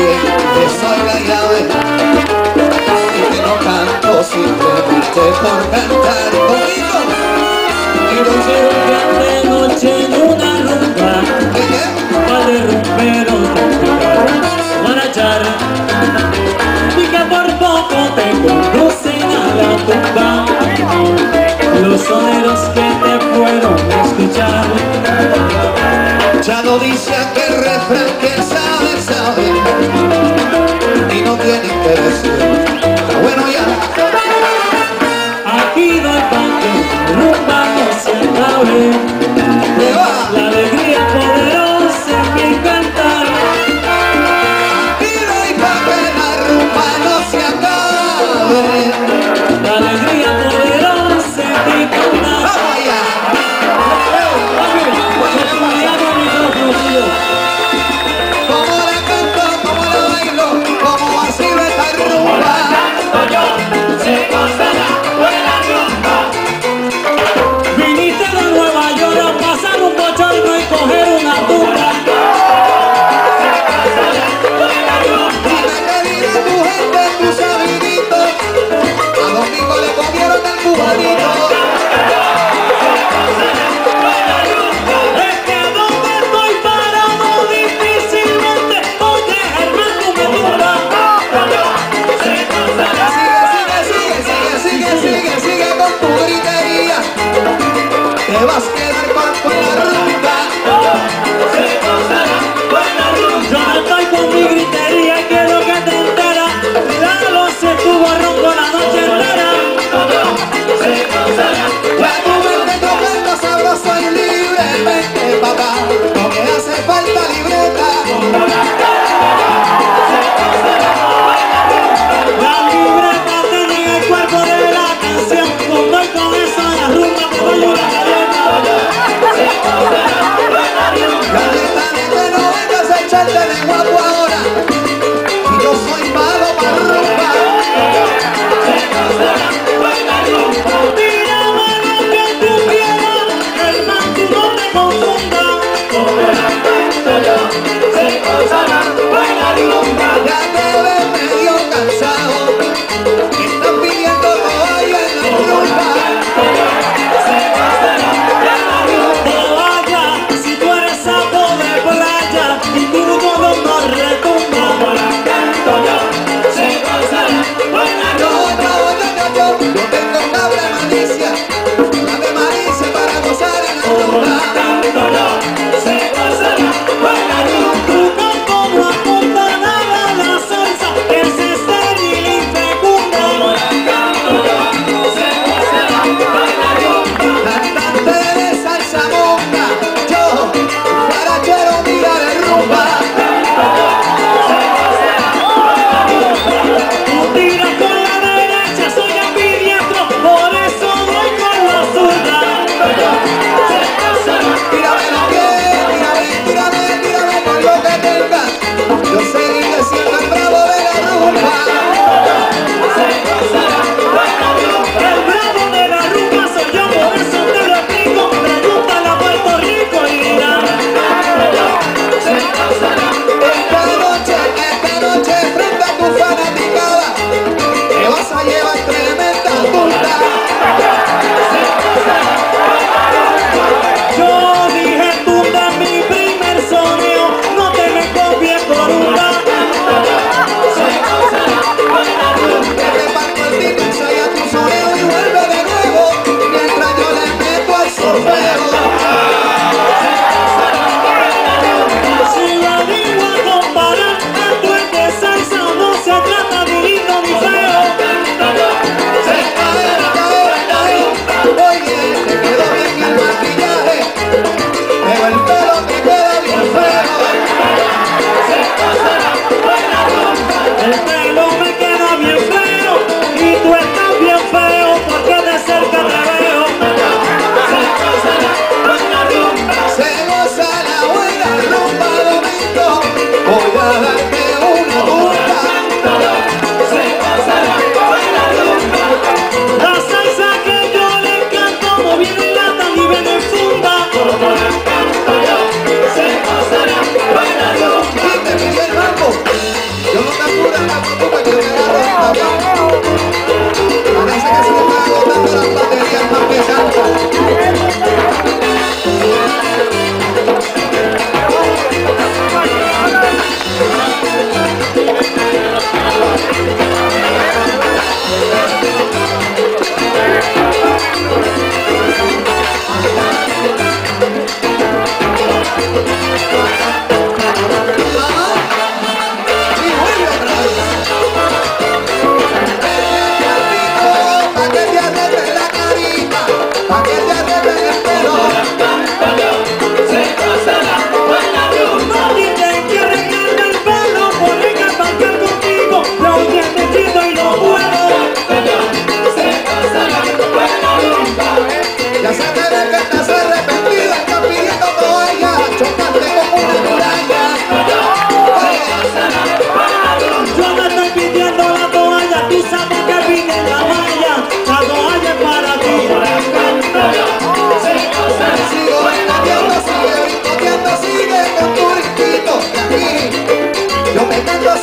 que soy bailabe y que no canto simplemente por cantar. vas No tengo cabra malicia, dame malicia para gozar en la tona.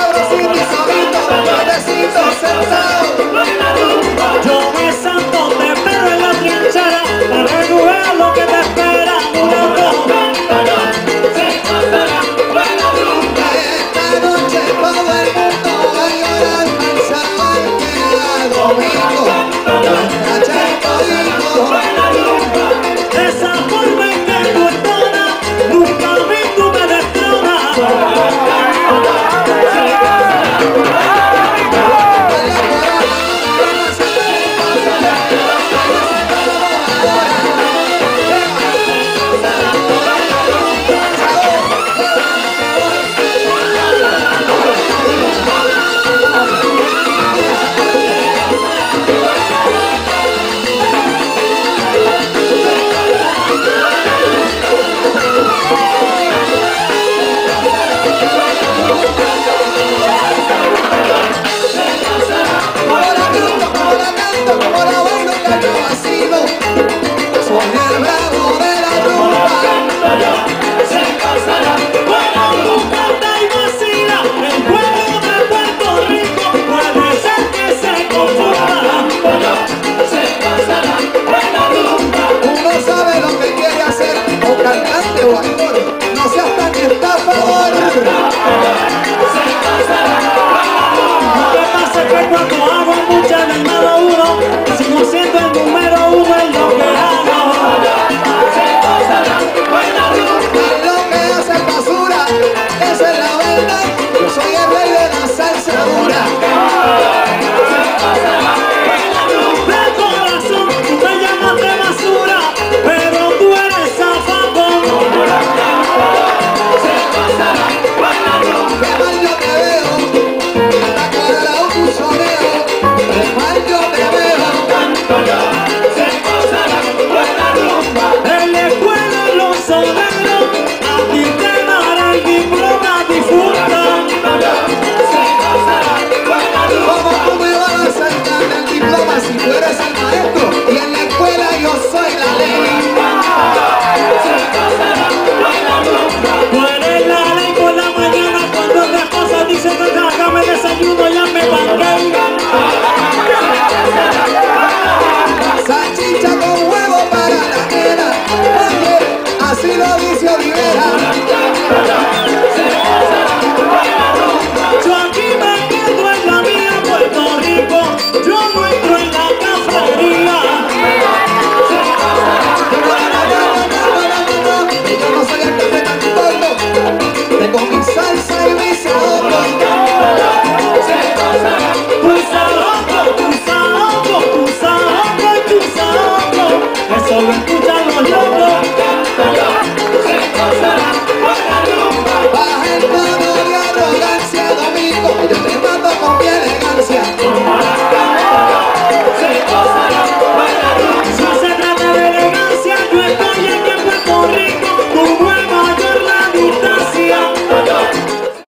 sabrosito y suavito, suavecito, sentado. Yo